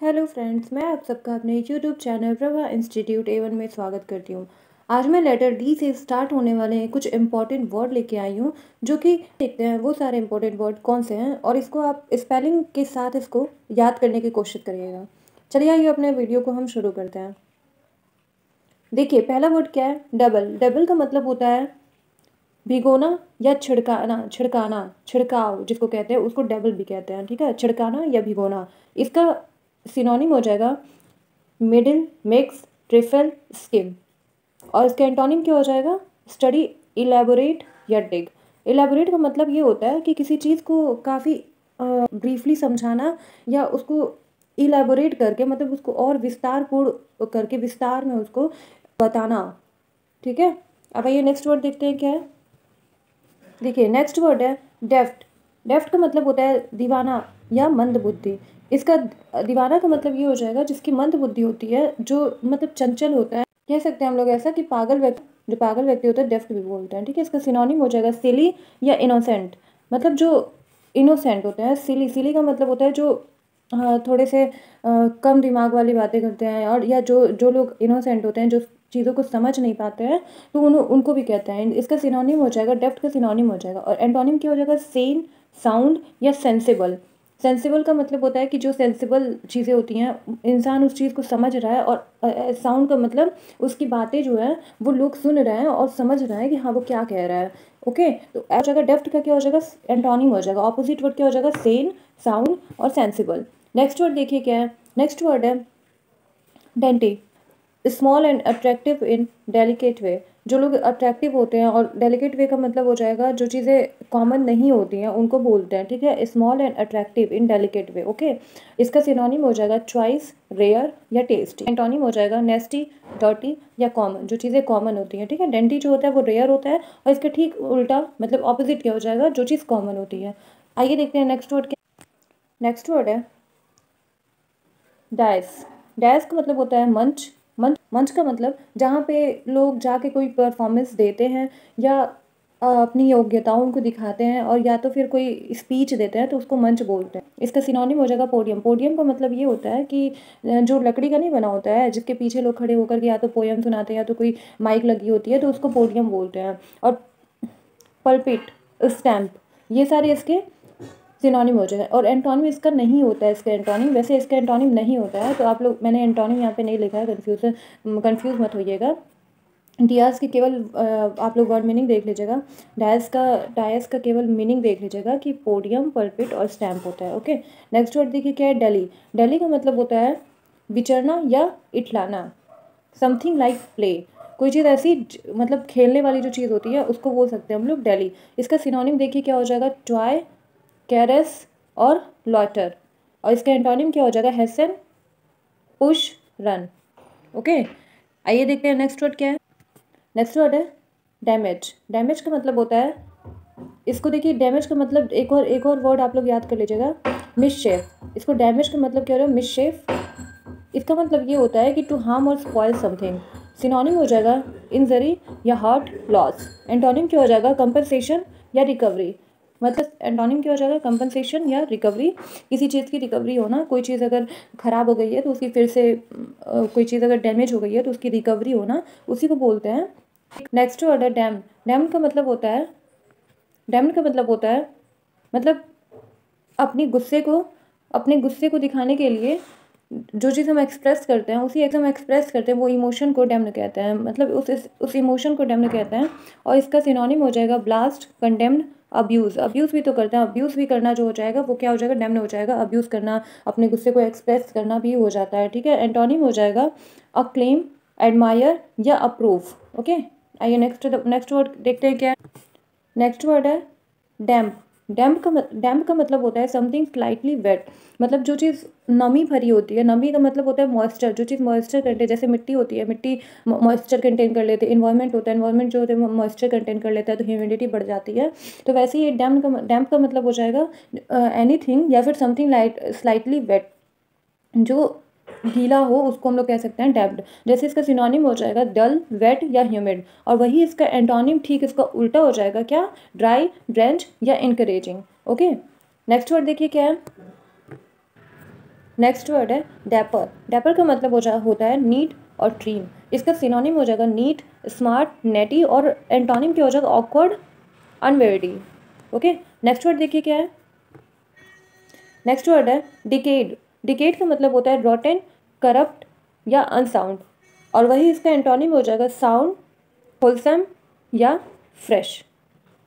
Hello friends, मैं आप सबका अपने यूट्यूब चैनल प्रभा इंस्टीट्यूट एवन में स्वागत करती हूँ। आज मैं लेटर डी से स्टार्ट होने वाले हैं कुछ इंपॉर्टेंट वर्ड लेके आई हूँ, जो कि देखते हैं वो सारे इंपॉर्टेंट वर्ड कौन से हैं, और इसको आप स्पेलिंग के साथ इसको याद करने की कोशिश करिएगा। चलिए आइए अपने वीडियो को हम शुरू करते हैं। देखिए, पहला वर्ड क्या है? डबल डबल का मतलब होता है भिगोना या छिड़काना छिड़काना, छिड़काव जिसको कहते हैं, उसको डबल भी कहते हैं, ठीक है? छिड़काना या भिगोना। इसका सिनोनिम हो जाएगा मिडिल मिक्स ट्रिफल स्किम और इसका एंटोनिम क्या हो जाएगा? स्टडी, इलेबोरेट या डिग। इलेबोरेट का मतलब ये होता है कि किसी चीज़ को काफ़ी ब्रीफली समझाना या उसको इलेबोरेट करके मतलब उसको और विस्तारपूर्ण करके, विस्तार में उसको बताना। ठीक है? अब आइए नेक्स्ट वर्ड देखते हैं क्या है। देखिए, नेक्स्ट वर्ड है डेफ्ट। डेफ्ट का मतलब होता है दीवाना या मंद बुद्धि। इसका, दीवाना का मतलब ये हो जाएगा जिसकी मंद बुद्धि होती है, जो मतलब चंचल होता है। कह सकते हैं हम लोग ऐसा कि पागल व्यक्ति, जो पागल व्यक्ति होता है डेफ्ट भी बोलते हैं, ठीक है? इसका सिनोनिम हो जाएगा सिली या इनोसेंट मतलब जो इनोसेंट होते हैं सिली सिली का मतलब होता है जो थोड़े से कम दिमाग वाली बातें करते हैं और, या जो जो लोग इनोसेंट होते हैं, जो चीज़ों को समझ नहीं पाते हैं तो उन उनको भी कहते हैं। इसका सिनोनिम हो जाएगा डेफ्ट का सिनोनिम हो जाएगा और एंटोनिम क्या हो जाएगा? सेन साउंड या सेंसिबल सेंसिबल का मतलब होता है कि जो सेंसिबल चीज़ें होती हैं, इंसान उस चीज़ को समझ रहा है और साउंड का मतलब उसकी बातें जो है, वो लोग सुन रहे हैं और समझ रहे हैं कि हाँ वो क्या कह रहा है। ओके तो हो जाएगा डेफ्ट का क्या हो जाएगा? एंटोनिम हो जाएगा। ऑपोजिट वर्ड क्या हो जाएगा? सेन साउंड और सेंसिबल नेक्स्ट वर्ड देखिए क्या है? नेक्स्ट वर्ड है dainty small and attractive in delicate way जो लोग अट्रैक्टिव होते हैं और डेलिकेट वे का मतलब हो जाएगा, जो चीज़ें कॉमन नहीं होती हैं, उनको बोलते हैं, ठीक है? Small and attractive in delicate way okay इसका सिनोनिम हो जाएगा चॉइस रेयर या टेस्टी एंटोनिम हो जाएगा नेस्टी डॉटी या कॉमन जो चीज़ें कॉमन होती हैं, ठीक है? डेंटी जो होता है वो रेयर होता है और इसका ठीक उल्टा मतलब ऑपोजिट क्या हो जाएगा? जो चीज़ कॉमन होती है। आइए देखते हैं नेक्स्ट वर्ड क्या नेक्स्ट वर्ड है डैस डैस का मतलब होता है मंच मंच का मतलब जहाँ पे लोग जाके कोई परफॉर्मेंस देते हैं या अपनी योग्यताओं को दिखाते हैं और या तो फिर कोई स्पीच देते हैं तो उसको मंच बोलते हैं। इसका सिनोनिम हो जाएगा पोडियम पोडियम का मतलब ये होता है कि जो लकड़ी का नहीं बना होता है, जिसके पीछे लोग खड़े होकर के या तो पोयम सुनाते हैं या तो कोई माइक लगी होती है तो उसको पोडियम बोलते हैं। और पल्पिट स्टैम्प ये सारे इसके सिनोनिम हो जाएगा और एंटोनिम इसका नहीं होता है, इसका एंटोनिम, वैसे इसका एंटोनिम नहीं होता है तो आप लोग, मैंने एंटोनिम यहाँ पे नहीं लिखा है कन्फ्यूज़ कन्फ्यूज़ मत होइएगा। डियास की केवल आप लोग वर्ड मीनिंग देख लीजिएगा। डायस का डायस का केवल मीनिंग देख लीजिएगा कि पोडियम पल्पिट और स्टैम्प होता है ओके नेक्स्ट वर्ड देखिए क्या है डेली डेली का मतलब होता है विचरना या इटलाना समथिंग लाइक प्ले कोई चीज़ ऐसी मतलब खेलने वाली जो चीज़ होती है, उसको बोल सकते हैं हम लोग डेली इसका सिनोनिम देखिए क्या हो जाएगा टॉय कैरस और लॉटर और इसका एंटोनिम क्या हो जाएगा? हैसन पुश रन ओके आइए देखते हैं नेक्स्ट वर्ड क्या है? नेक्स्ट वर्ड है डैमेज डैमेज का मतलब होता है, इसको देखिए डैमेज का मतलब एक और एक और वर्ड आप लोग याद कर लीजिएगा मिस शेफ इसको डैमेज का मतलब क्या हो रहा है? मिस शेफ इसका मतलब ये होता है कि टू हार्म और स्पॉयल समथिंग सिनोनिम हो जाएगा इंजरी या हार्ट लॉस एंटोनिम क्या हो जाएगा? कंपनसेशन या रिकवरी मतलब एंटोनिम क्या हो जाएगा कंपनसेशन या रिकवरी किसी चीज़ की रिकवरी होना, कोई चीज़ अगर ख़राब हो गई है तो उसकी फिर से कोई चीज़ अगर डैमेज हो गई है तो उसकी रिकवरी होना, उसी को बोलते हैं नेक्स्ट वर्ड है डैम डैम का मतलब होता है डैम का मतलब होता है मतलब अपने गुस्से को, अपने गुस्से को दिखाने के लिए जो चीज़ हम एक्सप्रेस करते हैं, उसी एक हम एक्सप्रेस करते हैं, वो इमोशन को डैम्न कहते हैं। मतलब उस उस इमोशन को डैम्न कहते हैं और इसका सिनोनिम हो जाएगा ब्लास्ट कंडेम्ड अब्यूज़ अब्यूज़ भी तो करते हैं अब्यूज़ भी करना जो हो जाएगा, वो क्या हो जाएगा डैम्न हो जाएगा। अब्यूज़ करना, अपने गुस्से को एक्सप्रेस करना भी हो जाता है, ठीक है? एंटोनिम हो जाएगा अ क्लेम एडमायर या अप्रूव ओके आइए नेक्स्ट नेक्स्ट वर्ड देखते हैं क्या नेक्स्ट वर्ड है डैम्प डैम्प का डैम्प का मतलब होता है समथिंग स्लाइटली वेट मतलब जो चीज़ नमी भरी होती है, नमी का मतलब होता है मॉइस्चर जो चीज़ मॉइस्चर कंटेन जैसे मिट्टी होती है, मिट्टी मॉइस्चर कंटेन कर लेते हैं इन्वायरमेंट होता है इन्वायरमेंट जो होता है मॉइस्चर कंटेन कर लेता है तो ह्यूमिडिटी बढ़ जाती है तो वैसे ही डैम का डैम्प का मतलब हो जाएगा एनी थिंग या फिर समथिंग लाइट स्लाइटली वेट जो गीला हो, उसको हम लोग कह सकते हैं डेप्ड जैसे इसका सिनोनिम हो जाएगा डल वेट या ह्यूमिड और वही इसका एंटोनिम ठीक इसका उल्टा हो जाएगा क्या? ड्राई ड्रेंच या इनकरेजिंग ओके नेक्स्ट वर्ड देखिए क्या है? नेक्स्ट वर्ड है डैपर डैपर का मतलब हो जा, होता है नीट और ट्रीम इसका सिनोनिम हो जाएगा नीट स्मार्ट नेटी और एंटोनिम क्या हो जाएगा? ऑकवर्ड अनवेरिटी ओके नेक्स्ट वर्ड देखिए क्या है? नेक्स्ट वर्ड है डिकेड डिकेड का मतलब होता है रॉटेन करप्ट या अनसाउंड और वही इसका एंटोनिम हो जाएगा साउंड होलसम या फ्रेश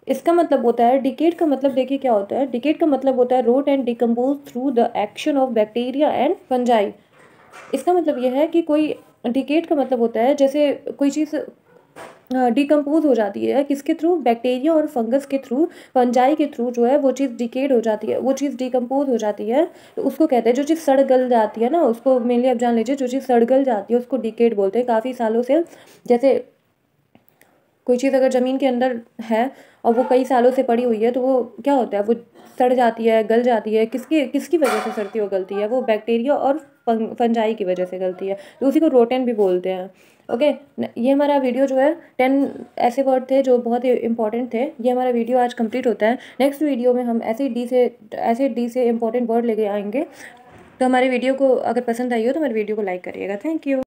इसका मतलब होता है डिकेट का मतलब देखिए क्या होता है. डिकेट का मतलब होता है rot and decompose through the action of bacteria and fungi इसका मतलब यह है कि कोई डिकेट का मतलब होता है, जैसे कोई चीज़ डिकम्पोज हो जाती है, किसके थ्रू बैक्टीरिया और फंगस के थ्रू फंजाई के थ्रू जो है, वो चीज़ डिकेड हो जाती है, वो चीज़ डिकम्पोज हो जाती है। तो उसको कहते हैं, जो चीज़ सड़ गल जाती है ना, उसको मेनली आप जान लीजिए, जो चीज़ सड़ गल जाती है, उसको डिकेड बोलते हैं, काफ़ी सालों से। जैसे कोई चीज़ अगर ज़मीन के अंदर है और वो कई सालों से पड़ी हुई है तो वो क्या होता है, वो सड़ जाती है, गल जाती है। किसकी किसकी वजह से सड़ती और गलती है? वो बैक्टीरिया और फंजाई की वजह से गलती है। तो उसी को रोटेन भी बोलते हैं। ओके ये हमारा वीडियो जो है टेन ऐसे वर्ड थे जो बहुत ही इंपॉर्टेंट थे। ये हमारा वीडियो आज कंप्लीट होता है। नेक्स्ट वीडियो में हम ऐसे डी से, ऐसे डी से इंपॉर्टेंट वर्ड लेके आएँगे। तो हमारे वीडियो को अगर पसंद आई हो तो हमारे वीडियो को लाइक करिएगा। Thank you